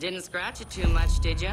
Didn't scratch it too much, did you?